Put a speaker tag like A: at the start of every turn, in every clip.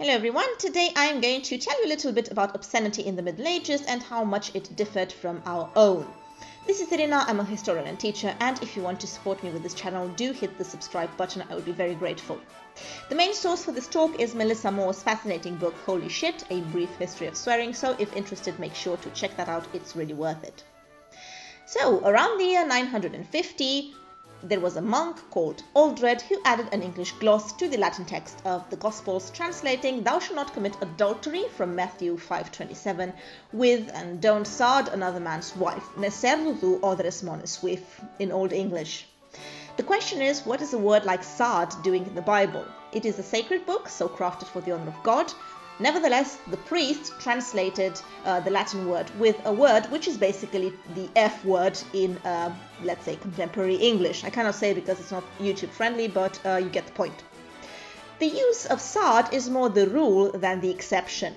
A: Hello everyone, today I'm going to tell you a little bit about obscenity in the Middle Ages and how much it differed from our own. This is Irina, I'm a historian and teacher, and if you want to support me with this channel, do hit the subscribe button, I would be very grateful. The main source for this talk is Melissa Mohr's fascinating book Holy Shit, A Brief History of Swearing, so if interested, make sure to check that out, it's really worth it. So, around the year 950, there was a monk called Aldred who added an English gloss to the Latin text of the Gospels, translating "Thou shalt not commit adultery" from Matthew 5:27 with "and don't sard another man's wife." Neser tu odres monis with in Old English. The question is, what is a word like sard doing in the Bible? It is a sacred book, so crafted for the honor of God, Nevertheless, the priest translated uh, the Latin word with a word which is basically the F word in, uh, let's say, contemporary English. I cannot say because it's not YouTube friendly, but uh, you get the point. The use of sard is more the rule than the exception.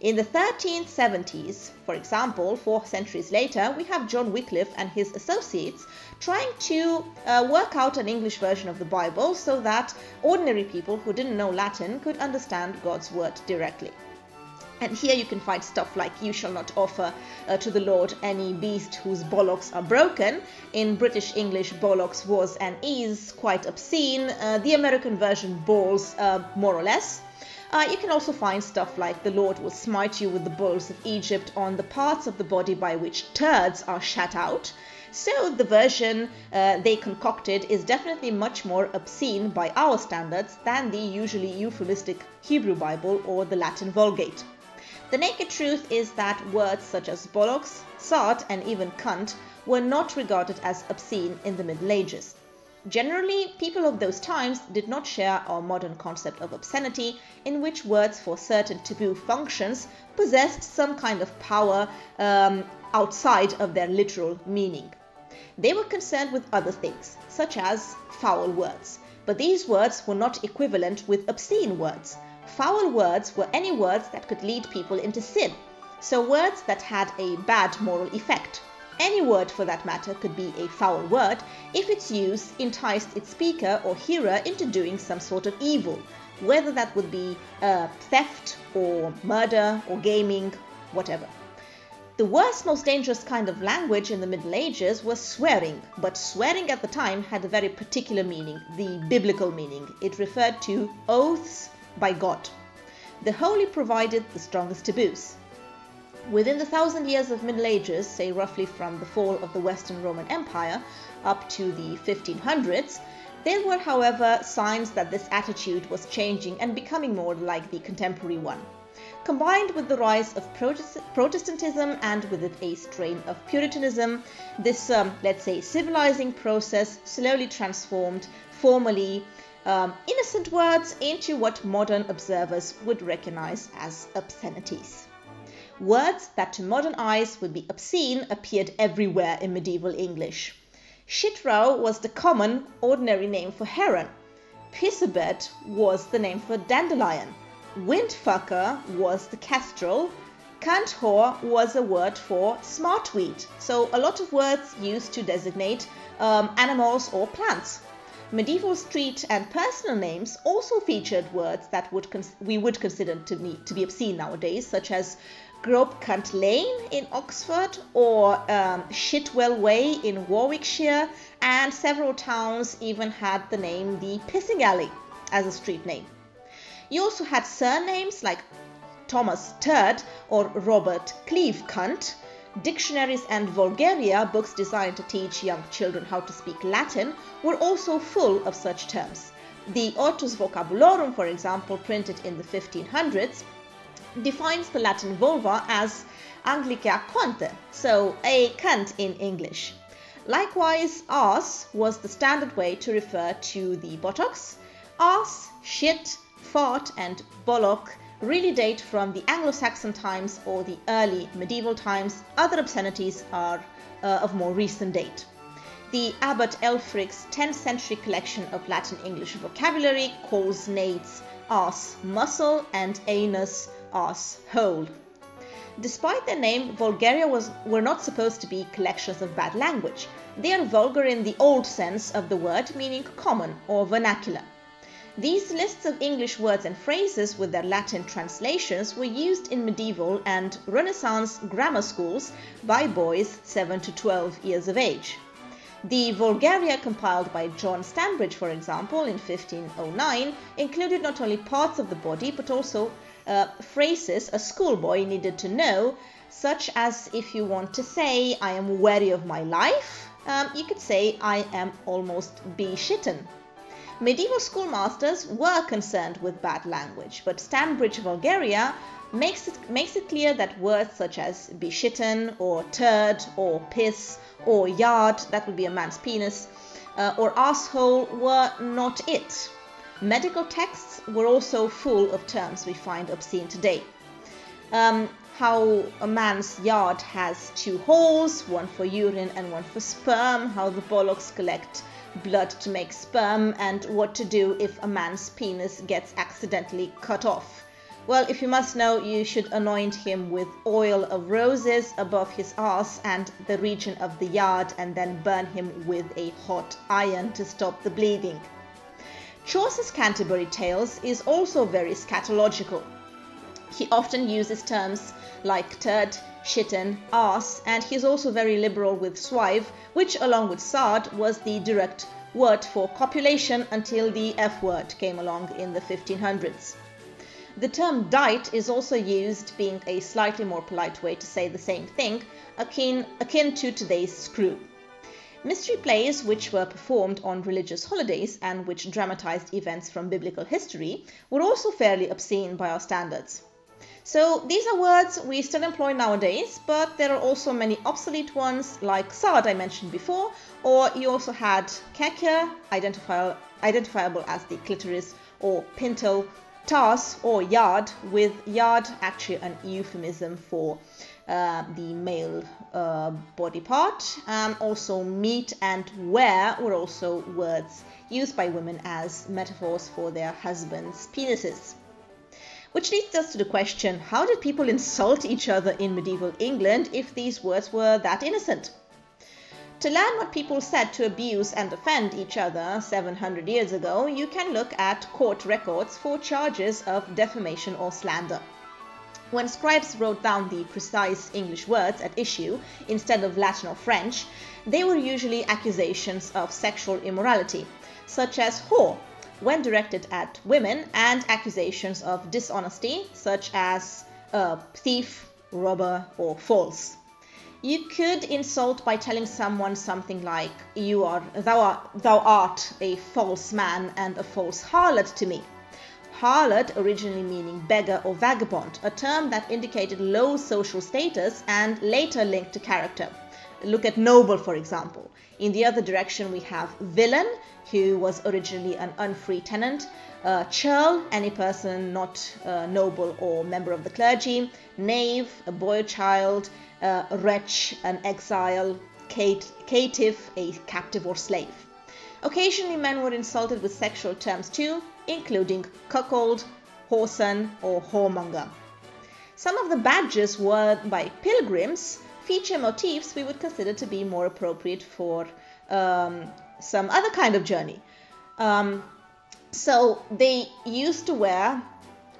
A: In the 1370s, for example, four centuries later, we have John Wycliffe and his associates trying to uh, work out an English version of the Bible so that ordinary people who didn't know Latin could understand God's word directly. And here you can find stuff like you shall not offer uh, to the Lord any beast whose bollocks are broken. In British English, bollocks was and is quite obscene. Uh, the American version, balls, more or less. Uh, you can also find stuff like the Lord will smite you with the bulls of Egypt on the parts of the body by which turds are shat out. So the version uh, they concocted is definitely much more obscene by our standards than the usually euphemistic Hebrew Bible or the Latin Vulgate. The naked truth is that words such as bollocks, sot, and even cunt were not regarded as obscene in the Middle Ages. Generally, people of those times did not share our modern concept of obscenity, in which words for certain taboo functions possessed some kind of power um, outside of their literal meaning. They were concerned with other things, such as foul words, but these words were not equivalent with obscene words. Foul words were any words that could lead people into sin, so words that had a bad moral effect. Any word for that matter could be a foul word if its use enticed its speaker or hearer into doing some sort of evil, whether that would be uh, theft or murder or gaming, whatever. The worst, most dangerous kind of language in the Middle Ages was swearing, but swearing at the time had a very particular meaning, the biblical meaning. It referred to oaths by God. The holy provided the strongest taboos. Within the thousand years of Middle Ages, say roughly from the fall of the Western Roman Empire up to the 1500s, there were, however, signs that this attitude was changing and becoming more like the contemporary one. Combined with the rise of Protestantism and with it a strain of Puritanism, this, um, let's say, civilizing process slowly transformed formally um, innocent words into what modern observers would recognize as obscenities. Words that to modern eyes would be obscene appeared everywhere in medieval English. Shitrow was the common, ordinary name for heron. Pissabed was the name for dandelion. Windfucker was the kestrel. Cantor was a word for smartweed. So a lot of words used to designate um, animals or plants. Medieval street and personal names also featured words that would we would consider to be, to be obscene nowadays, such as Gropecunt Lane in Oxford or um, Shitwell Way in Warwickshire, and several towns even had the name the Pissing Alley as a street name. You also had surnames like Thomas Turd or Robert Clevecunt. Dictionaries and Vulgaria, books designed to teach young children how to speak Latin, were also full of such terms. The Ortus Vocabulorum, for example, printed in the 1500s, defines the Latin vulva as Anglica quante, so a cunt in English. Likewise, arse was the standard way to refer to the buttocks. Arse, shit, fart, and bollock really date from the Anglo-Saxon times or the early medieval times. Other obscenities are uh, of more recent date. The Abbot Elfric's 10th century collection of Latin English vocabulary calls nates arse muscle and anus arse hole. Despite their name, Vulgaria was, were not supposed to be collections of bad language. They are vulgar in the old sense of the word, meaning common or vernacular. These lists of English words and phrases with their Latin translations were used in medieval and Renaissance grammar schools by boys 7 to 12 years of age. The Vulgaria compiled by John Stanbridge, for example, in 1509, included not only parts of the body but also uh, phrases a schoolboy needed to know, such as if you want to say, I am weary of my life, um, you could say, I am almost beshitten. Medieval schoolmasters were concerned with bad language, but Stanbridge, Vulgaria makes it, makes it clear that words such as beshitten or turd or piss or yard, that would be a man's penis, uh, or asshole were not it. Medical texts were also full of terms we find obscene today. Um, how a man's yard has two holes, one for urine and one for sperm, how the bollocks collect blood to make sperm, and what to do if a man's penis gets accidentally cut off. Well, if you must know, you should anoint him with oil of roses above his ass and the region of the yard, and then burn him with a hot iron to stop the bleeding. Chaucer's Canterbury Tales is also very scatological. He often uses terms like turd, shitten, ass, and he is also very liberal with swive, which, along with sard, was the direct word for copulation until the F word came along in the 1500s. The term dight is also used, being a slightly more polite way to say the same thing, akin, akin to today's screw. Mystery plays, which were performed on religious holidays and which dramatized events from biblical history, were also fairly obscene by our standards. So these are words we still employ nowadays, but there are also many obsolete ones like sard I mentioned before, or you also had keke, identifiable, as the clitoris, or pintle, tas or yard, with yard actually an euphemism for uh, the male uh, body part. Um, also meat and wear were also words used by women as metaphors for their husbands' penises. Which leads us to the question how did people insult each other in medieval England if these words were that innocent? To learn what people said to abuse and offend each other 700 years ago, you can look at court records for charges of defamation or slander. When scribes wrote down the precise English words at issue instead of Latin or French, they were usually accusations of sexual immorality, such as whore, when directed at women and accusations of dishonesty, such as uh, thief, robber, or false. You could insult by telling someone something like, "You are, thou art, thou art a false man and a false harlot to me." Harlot originally meaning beggar or vagabond, a term that indicated low social status and later linked to character. Look at noble, for example. In the other direction, we have villain, who was originally an unfree tenant, uh, churl, any person not uh, noble or member of the clergy, knave, a boy child, uh, wretch, an exile, caitiff, a captive or slave. Occasionally, men were insulted with sexual terms too, including cuckold, whoreson, or whoremonger. Some of the badges worn by pilgrims feature motifs we would consider to be more appropriate for um, some other kind of journey. Um, so they used to wear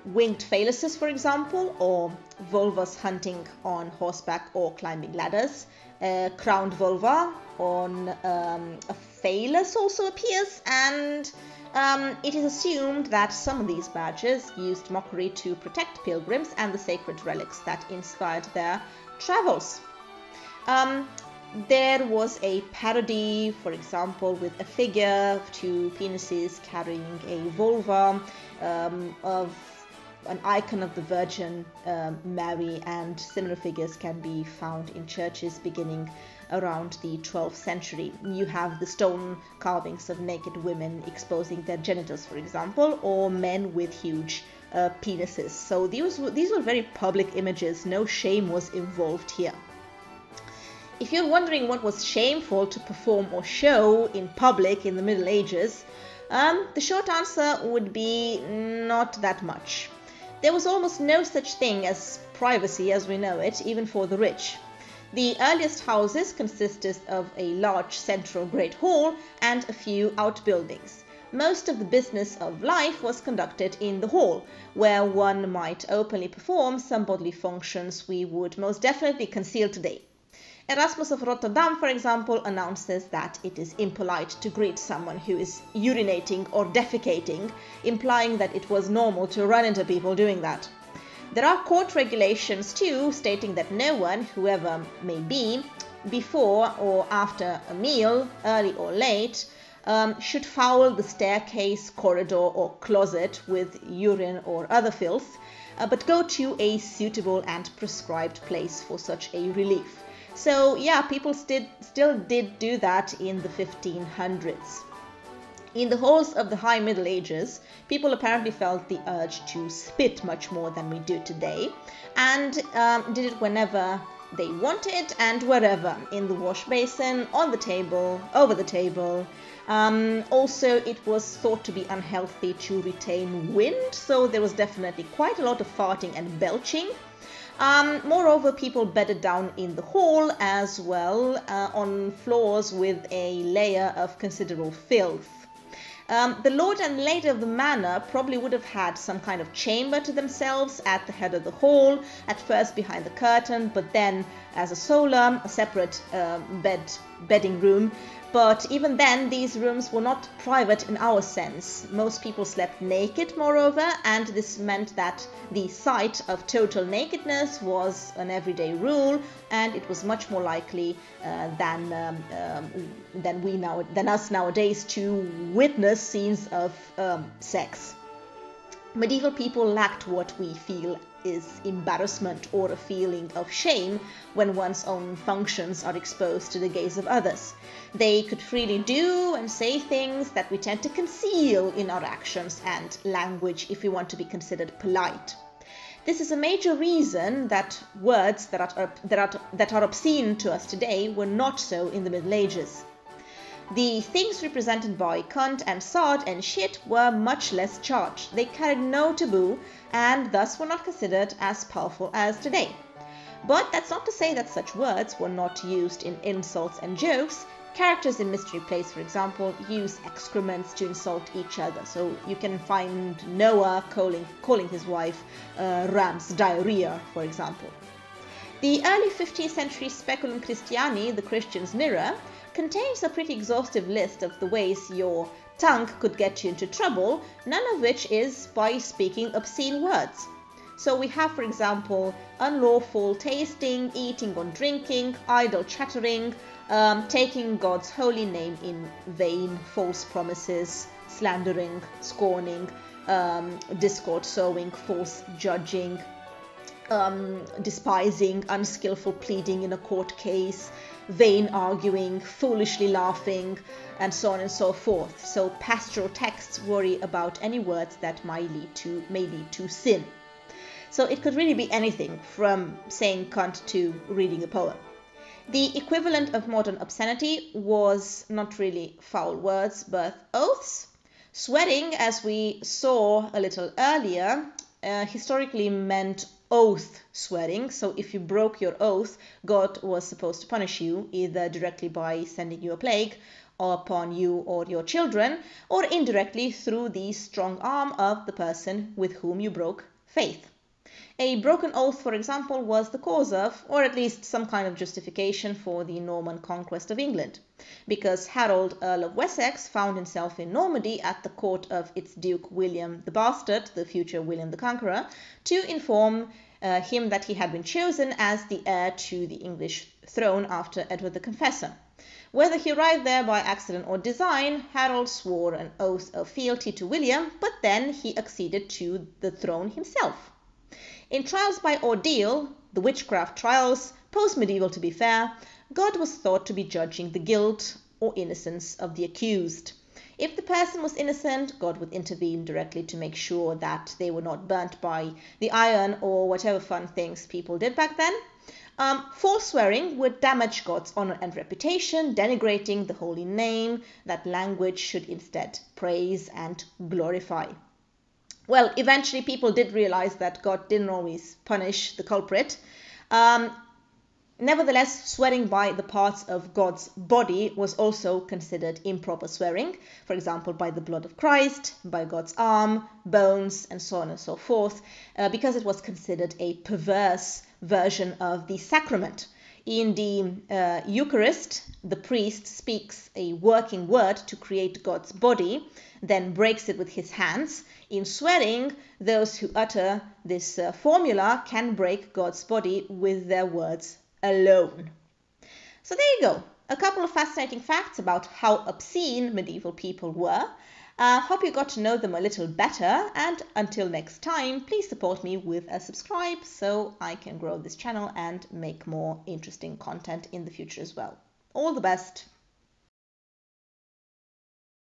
A: winged phalluses, for example, or vulvas hunting on horseback or climbing ladders. A crowned vulva on um, a phallus also appears, and um, it is assumed that some of these badges used mockery to protect pilgrims and the sacred relics that inspired their travels. Um, there was a parody, for example, with a figure, two penises carrying a vulva um, of an icon of the Virgin um, Mary, and similar figures can be found in churches beginning around the 12th century. You have the stone carvings of naked women exposing their genitals, for example, or men with huge uh, penises. So these these were very public images. No shame was involved here. If you're wondering what was shameful to perform or show in public in the Middle Ages, um, the short answer would be not that much. There was almost no such thing as privacy as we know it, even for the rich. The earliest houses consisted of a large central great hall and a few outbuildings. most of the business of life was conducted in the hall, where one might openly perform some bodily functions we would most definitely conceal today. Erasmus of Rotterdam, for example, announces that it is impolite to greet someone who is urinating or defecating, implying that it was normal to run into people doing that. There are court regulations too, stating that no one, whoever may be, before or after a meal, early or late, um, should foul the staircase, corridor, or closet with urine or other filth, uh, but go to a suitable and prescribed place for such a relief. So, yeah, people still, still did do that in the 1500s. In the halls of the High Middle Ages, people apparently felt the urge to spit much more than we do today and um, did it whenever they wanted and wherever in the wash basin, on the table, over the table. Um, also, it was thought to be unhealthy to retain wind, so there was definitely quite a lot of farting and belching. Um, moreover, people bedded down in the hall as well uh, on floors with a layer of considerable filth. Um, the lord and lady of the manor probably would have had some kind of chamber to themselves at the head of the hall, at first behind the curtain, but then as a solar, a separate uh, bed bedding room, but even then, these rooms were not private in our sense. Most people slept naked, moreover, and this meant that the sight of total nakedness was an everyday rule, and it was much more likely uh, than um, um, than we now than us nowadays to witness scenes of um, sex. Medieval people lacked what we feel is embarrassment or a feeling of shame when one's own functions are exposed to the gaze of others. They could freely do and say things that we tend to conceal in our actions and language if we want to be considered polite. This is a major reason that words that are, that are, that are obscene to us today were not so in the Middle Ages. The things represented by cunt and sod and shit were much less charged. They carried no taboo and thus were not considered as powerful as today. But that's not to say that such words were not used in insults and jokes. Characters in mystery plays, for example, use excrements to insult each other. So you can find Noah calling, calling his wife uh, Ram's diarrhea, for example. The early 15th century Speculum Christiani, the Christian's Mirror, contains a pretty exhaustive list of the ways your tongue could get you into trouble, none of which is by speaking obscene words. So we have, for example, unlawful tasting, eating or drinking, idle chattering, um, taking God's holy name in vain, false promises, slandering, scorning, um, discord sowing, false judging, um, despising, unskillful pleading in a court case, vain arguing, foolishly laughing, and so on and so forth. So pastoral texts worry about any words that might lead to may lead to sin. So it could really be anything from saying cunt to reading a poem. The equivalent of modern obscenity was not really foul words, but oaths. Swearing, as we saw a little earlier, uh, historically meant oath swearing. So if you broke your oath, God was supposed to punish you either directly by sending you a plague upon you or your children, or indirectly through the strong arm of the person with whom you broke faith. A broken oath, for example, was the cause of, or at least some kind of justification for the Norman conquest of England, because Harold, Earl of Wessex, found himself in Normandy at the court of its Duke William the Bastard, the future William the Conqueror, to inform uh, him that he had been chosen as the heir to the English throne after Edward the Confessor. Whether he arrived there by accident or design, Harold swore an oath of fealty to William, but then he acceded to the throne himself. In trials by ordeal, the witchcraft trials, post medieval to be fair, God was thought to be judging the guilt or innocence of the accused. If the person was innocent, God would intervene directly to make sure that they were not burnt by the iron or whatever fun things people did back then. Um, would damage God's honor and reputation, denigrating the holy name that language should instead praise and glorify. Well, eventually people did realize that God didn't always punish the culprit. Um, Nevertheless, swearing by the parts of God's body was also considered improper swearing, for example, by the blood of Christ, by God's arm, bones, and so on and so forth, uh, because it was considered a perverse version of the sacrament. In the uh, Eucharist, the priest speaks a working word to create God's body, then breaks it with his hands. In swearing, those who utter this uh, formula can break God's body with their words alone. So there you go. A couple of fascinating facts about how obscene medieval people were. Uh, hope you got to know them a little better. And until next time, please support me with a subscribe so I can grow this channel and make more interesting content in the future as well. All the best.